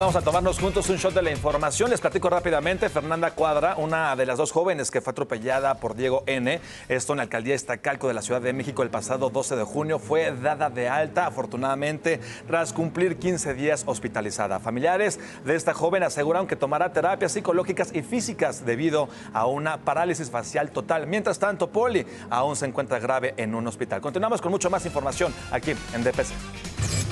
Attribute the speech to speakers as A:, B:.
A: Vamos a tomarnos juntos un shot de la información. Les platico rápidamente. Fernanda Cuadra, una de las dos jóvenes que fue atropellada por Diego N., esto en la alcaldía Estacalco de la Ciudad de México el pasado 12 de junio, fue dada de alta, afortunadamente, tras cumplir 15 días hospitalizada. Familiares de esta joven aseguran que tomará terapias psicológicas y físicas debido a una parálisis facial total. Mientras tanto, Poli aún se encuentra grave en un hospital. Continuamos con mucho más información aquí en DPC.